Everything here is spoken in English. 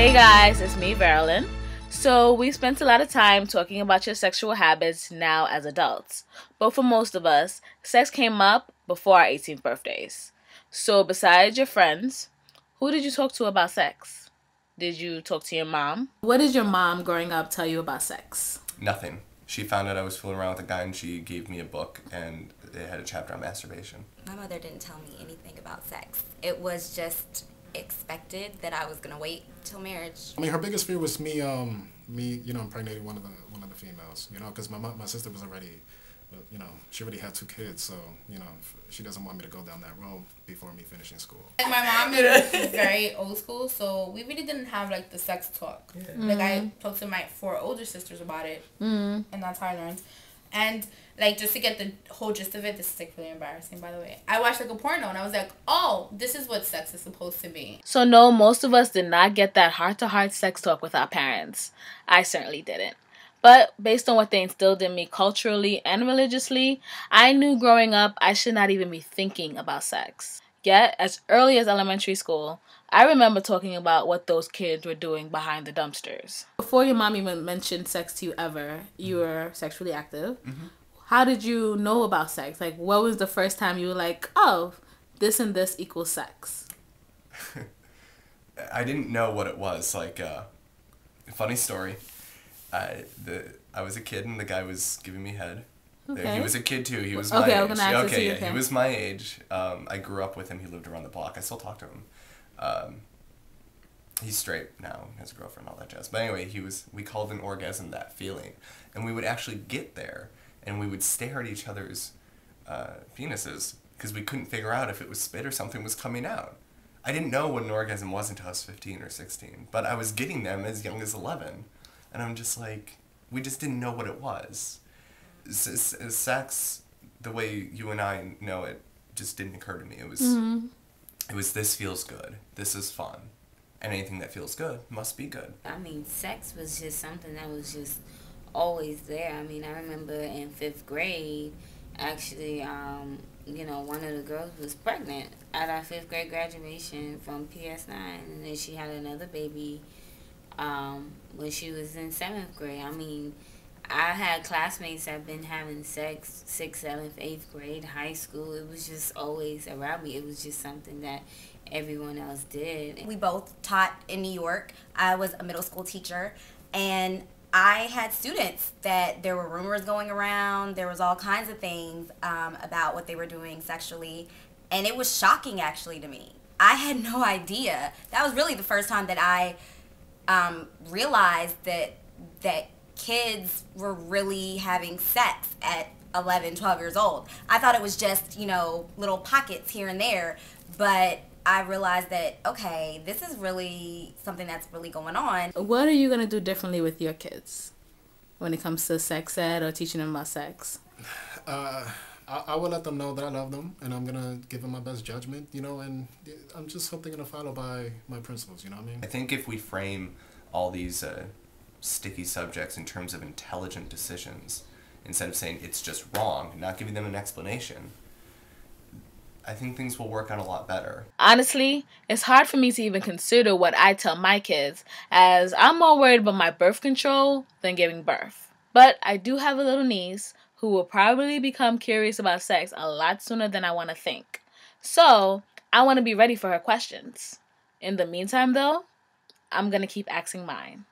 Hey guys, it's me, Veralyn. So, we spent a lot of time talking about your sexual habits now as adults. But for most of us, sex came up before our 18th birthdays. So, besides your friends, who did you talk to about sex? Did you talk to your mom? What did your mom growing up tell you about sex? Nothing. She found out I was fooling around with a guy and she gave me a book and it had a chapter on masturbation. My mother didn't tell me anything about sex. It was just expected that I was gonna wait till marriage. I mean, her biggest fear was me, um, me, you know, impregnating one of the one of the females. You know, because my my sister was already, you know, she already had two kids, so you know, she doesn't want me to go down that road before me finishing school. Like my mom is very old school, so we really didn't have like the sex talk. Yeah. Like I mm-hmm. talked to my four older sisters about it, mm. and that's how I learned. And like just to get the whole gist of it, this is like really embarrassing by the way. I watched like a porno and I was like, oh, this is what sex is supposed to be. So no, most of us did not get that heart to heart sex talk with our parents. I certainly didn't. But based on what they instilled in me culturally and religiously, I knew growing up I should not even be thinking about sex. Yet, as early as elementary school, I remember talking about what those kids were doing behind the dumpsters. Before your mom even mentioned sex to you ever, you were sexually active. Mm-hmm. How did you know about sex? Like, what was the first time you were like, oh, this and this equals sex? I didn't know what it was. Like, uh, funny story. I the I was a kid and the guy was giving me head. Okay. He was a kid too. He was okay, my age. okay, yeah, he was my age. Um, I grew up with him. He lived around the block. I still talk to him. Um, he's straight now, has a girlfriend, all that jazz. But anyway, he was. We called an orgasm that feeling, and we would actually get there, and we would stare at each other's uh, penises because we couldn't figure out if it was spit or something was coming out. I didn't know what an orgasm was until I was fifteen or sixteen, but I was getting them as young as eleven, and I'm just like, we just didn't know what it was. S- sex, the way you and I know it, just didn't occur to me. It was. Mm-hmm it was this feels good. This is fun. And anything that feels good must be good. I mean, sex was just something that was just always there. I mean, I remember in fifth grade, actually, um, you know, one of the girls was pregnant at our fifth grade graduation from PS9, and then she had another baby um, when she was in seventh grade. I mean, I had classmates that been having sex sixth, seventh, eighth grade, high school. It was just always around me. It was just something that everyone else did. We both taught in New York. I was a middle school teacher, and I had students that there were rumors going around. There was all kinds of things um, about what they were doing sexually, and it was shocking actually to me. I had no idea. That was really the first time that I um, realized that that kids were really having sex at 11, 12 years old. I thought it was just, you know, little pockets here and there, but I realized that, okay, this is really something that's really going on. What are you going to do differently with your kids when it comes to sex ed or teaching them about sex? Uh, I, I will let them know that I love them and I'm going to give them my best judgment, you know, and I'm just something going to follow by my principles, you know what I mean? I think if we frame all these uh, sticky subjects in terms of intelligent decisions instead of saying it's just wrong, not giving them an explanation. I think things will work out a lot better. Honestly, it's hard for me to even consider what I tell my kids, as I'm more worried about my birth control than giving birth. But I do have a little niece who will probably become curious about sex a lot sooner than I want to think. So, I want to be ready for her questions. In the meantime, though, I'm going to keep asking mine.